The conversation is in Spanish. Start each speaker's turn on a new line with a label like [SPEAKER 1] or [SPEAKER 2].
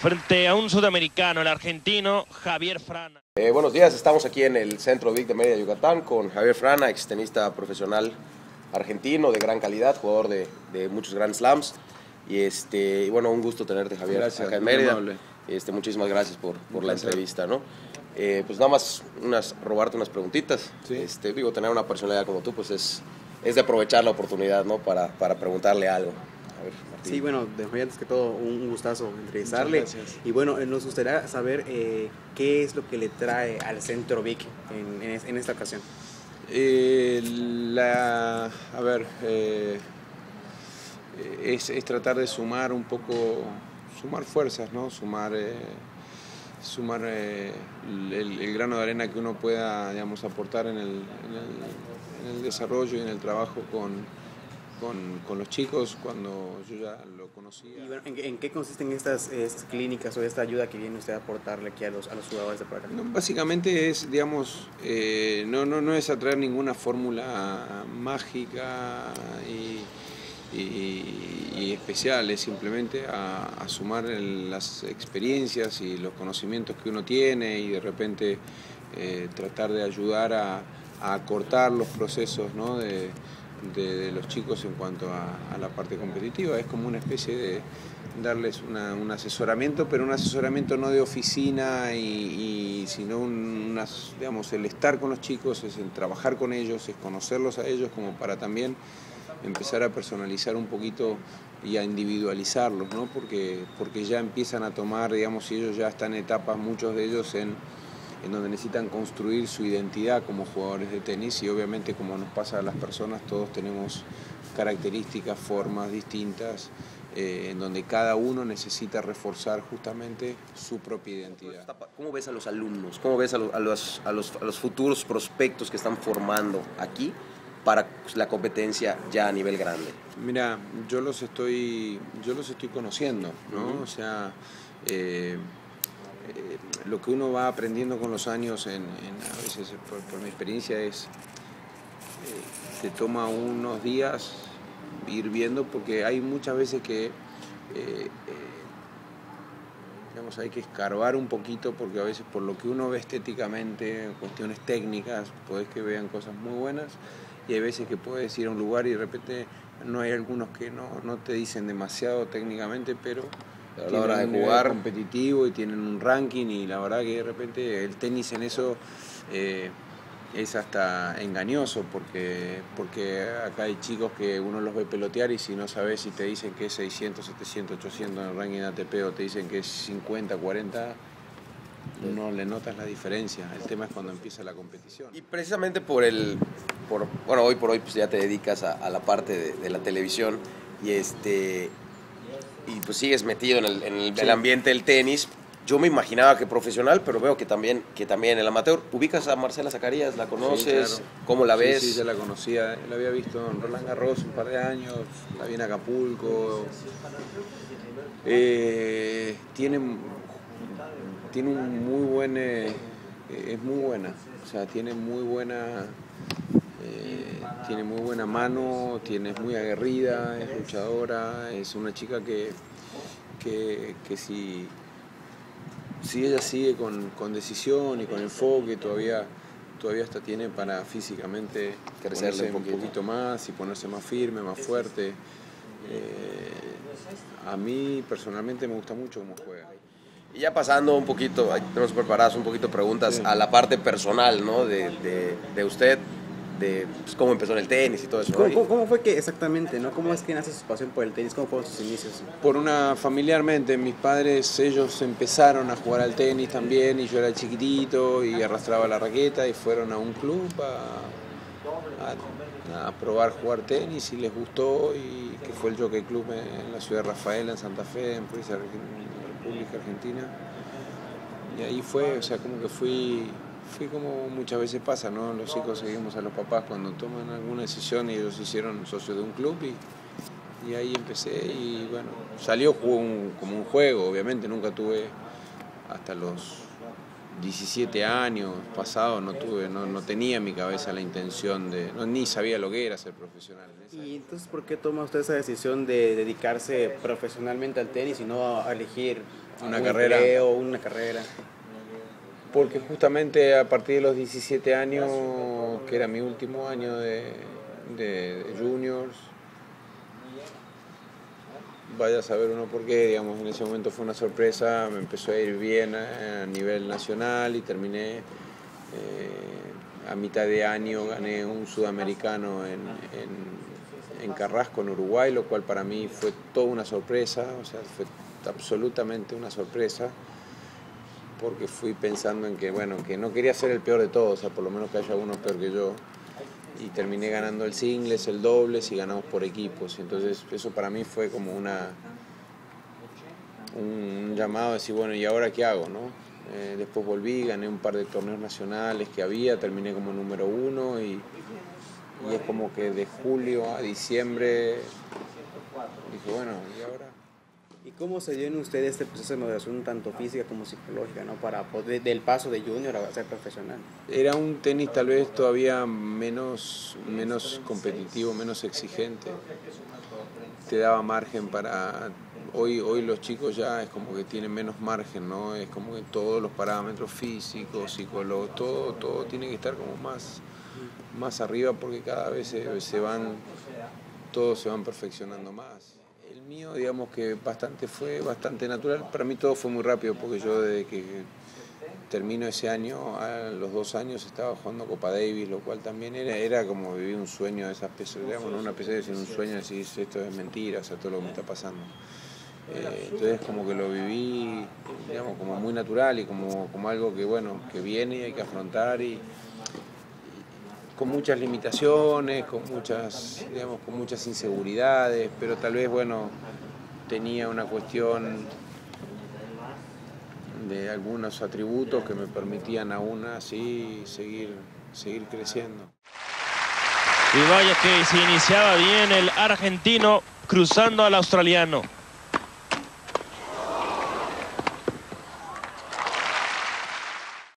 [SPEAKER 1] frente a un sudamericano, el argentino Javier Frana.
[SPEAKER 2] Eh, buenos días, estamos aquí en el Centro Vic de Mérida, Yucatán, con Javier Frana, extenista profesional argentino de gran calidad, jugador de, de muchos Grand Slams. Y, este, y bueno, un gusto tenerte, Javier,
[SPEAKER 3] Gracias,
[SPEAKER 2] acá en Mérida. Este, muchísimas gracias por, por la entrevista, ¿no? Eh, pues nada más unas, robarte unas preguntitas.
[SPEAKER 3] Sí.
[SPEAKER 2] Este, digo, tener una personalidad como tú, pues es, es de aprovechar la oportunidad, ¿no? Para, para preguntarle algo. A ver, Martín.
[SPEAKER 4] Sí, bueno, antes que todo, un gustazo entrevistarle. Y bueno, eh, nos gustaría saber eh, qué es lo que le trae al Centro Vic en, en es- en esta ocasión.
[SPEAKER 3] Eh, la, a ver, eh, es, es tratar de sumar un poco, sumar fuerzas, ¿no? Sumar, eh, sumar el, el grano de arena que uno pueda, digamos, aportar en el, en el- en el desarrollo y en el trabajo con, con, con los chicos cuando yo ya lo conocía.
[SPEAKER 4] Y bueno, ¿en, qué- en qué consisten estas, estas clínicas o esta ayuda que viene usted a aportarle aquí a los, a los jugadores de por acá?
[SPEAKER 3] No, básicamente es, digamos, eh, no, no, no es atraer ninguna fórmula mágica y, y- y especial, es simplemente a, a sumar el- las experiencias y los conocimientos que uno tiene y de repente eh, tratar de ayudar a, a acortar los procesos ¿no? de, de- los chicos en cuanto a, a la parte competitiva. Es como una especie de darles una- un asesoramiento, pero un asesoramiento no de oficina, y, sino un- digamos, el estar con los chicos, es el trabajar con ellos, es conocerlos a ellos como para también empezar a personalizar un poquito y a individualizarlos, ¿no? porque, porque ya empiezan a tomar, digamos, y ellos ya están en etapas, muchos de ellos en, en donde necesitan construir su identidad como jugadores de tenis y obviamente como nos pasa a las personas, todos tenemos características, formas distintas, eh, en donde cada uno necesita reforzar justamente su propia identidad.
[SPEAKER 2] ¿Cómo ves a los alumnos? ¿Cómo ves a los, a los, a los, a los futuros prospectos que están formando aquí para la competencia ya a nivel grande?
[SPEAKER 3] Mira, yo los estoy, yo los estoy conociendo, ¿no? O sea, eh, lo que uno va aprendiendo con los años, en, a veces por, mi experiencia, es eh, te toma unos días ir viendo, porque hay muchas veces que eh, eh, hay que escarbar un poquito porque a veces por lo que uno ve estéticamente, cuestiones técnicas, puedes que vean cosas muy buenas y hay veces que puedes ir a un lugar y de repente no hay algunos que no, no te dicen demasiado técnicamente, pero
[SPEAKER 2] Pero a la hora de jugar-
[SPEAKER 3] competitivo y tienen un ranking y la verdad que de repente el tenis en eso eh, es hasta engañoso porque, porque acá hay chicos que uno los ve pelotear y si no sabes si te dicen que es 600, 700, 800 en el ranking ATP o te dicen que es 50, 40, no le notas la diferencia. El tema es cuando empieza la competición.
[SPEAKER 2] Y precisamente por el, por, bueno, hoy por hoy pues ya te dedicas a, a la parte de, de la televisión y este, y pues sigues metido en el, en el-
[SPEAKER 3] Sí.
[SPEAKER 2] el ambiente del tenis. Yo me imaginaba que profesional, pero veo que también, que también el amateur. ¿Ubicas a Marcela Zacarías? ¿La conoces?
[SPEAKER 3] Sí, claro.
[SPEAKER 2] ¿Cómo la
[SPEAKER 3] Sí,
[SPEAKER 2] ves?
[SPEAKER 3] Sí, ya la conocía. La había visto en Roland Garros un par de años, la vi en Acapulco. Eh, tiene, tiene un muy buen. eh, es muy buena. O sea, tiene muy buena. eh, tiene muy buena mano, tiene, es muy aguerrida, es luchadora, es una chica que, que, que si, si ella sigue con, con decisión y con enfoque, todavía, todavía hasta tiene para físicamente
[SPEAKER 2] Crecerle
[SPEAKER 3] ponerse
[SPEAKER 2] un poquito.
[SPEAKER 3] poquito más y ponerse más firme, más fuerte. Eh, a mí personalmente me gusta mucho cómo juega.
[SPEAKER 2] Y ya pasando un poquito, tenemos preparadas un poquito preguntas
[SPEAKER 3] Sí.
[SPEAKER 2] a la parte personal, ¿no? De, de, de usted, de pues, cómo empezó en el tenis y todo eso.
[SPEAKER 4] ¿Cómo, fue que exactamente, no? ¿Cómo es que nace su pasión por el tenis? ¿Cómo fueron sus inicios?
[SPEAKER 3] Por una familiarmente, mis padres, ellos empezaron a jugar al tenis también y yo era chiquitito y arrastraba la raqueta y fueron a un club a, a- a probar jugar tenis y les gustó y que fue el Jockey Club en, la ciudad de Rafaela, en Santa Fe, en provincia de Argen- República Argentina. Y ahí fue, o sea, como que fui, fui como muchas veces pasa, ¿no? Los hijos seguimos a los papás cuando toman alguna decisión y ellos se hicieron socios de un club y, y ahí empecé y bueno, salió un- como un juego, obviamente, nunca tuve hasta los 17 años pasados no tuve, no, no, tenía en mi cabeza la intención de, no, ni sabía lo que era ser profesional.
[SPEAKER 4] ¿Y entonces por qué toma usted esa decisión de dedicarse profesionalmente al tenis y no a elegir
[SPEAKER 3] una carrera
[SPEAKER 4] o una carrera?
[SPEAKER 3] Porque justamente a partir de los 17 años, que era mi último año de, juniors, vaya a saber uno por qué, digamos, en ese momento fue una sorpresa, me empezó a ir bien a, nivel nacional y terminé eh, a mitad de año, gané un sudamericano en, en, Carrasco, en Uruguay, lo cual para mí fue toda una sorpresa, o sea, fue absolutamente una sorpresa porque fui pensando en que, bueno, que no quería ser el peor de todos, o sea, por lo menos que haya uno peor que yo y terminé ganando el singles, el dobles y ganamos por equipos. Entonces eso para mí fue como una un, llamado a decir, bueno, ¿y ahora qué hago? No? Eh, después volví, gané un par de torneos nacionales que había, terminé como número uno y, y es como que de julio a diciembre dije, bueno, ¿y ahora?
[SPEAKER 4] ¿Y cómo se dio en usted este proceso de moderación tanto física como psicológica, ¿no? para poder, del paso de junior a ser profesional?
[SPEAKER 3] Era un tenis tal vez todavía menos, menos competitivo, menos exigente. Te daba margen para... Hoy, hoy los chicos ya es como que tienen menos margen, ¿no? Es como que todos los parámetros físicos, psicológicos, todo, todo tiene que estar como más, más arriba porque cada vez se, se van, todos se van perfeccionando más mío, digamos que bastante fue bastante natural. Para mí todo fue muy rápido porque yo desde que termino ese año, a los dos años estaba jugando Copa Davis, lo cual también era, era como vivir un sueño de esas pesadillas, digamos, no una pesadilla, sino un sueño de decir esto es mentira, o sea, todo lo que me está pasando. Eh, entonces como que lo viví, digamos, como muy natural y como, como algo que, bueno, que viene y hay que afrontar y, con muchas limitaciones, con muchas, digamos, con muchas inseguridades, pero tal vez, bueno, tenía una cuestión de algunos atributos que me permitían aún así seguir, seguir creciendo.
[SPEAKER 1] Y vaya que se iniciaba bien el argentino cruzando al australiano.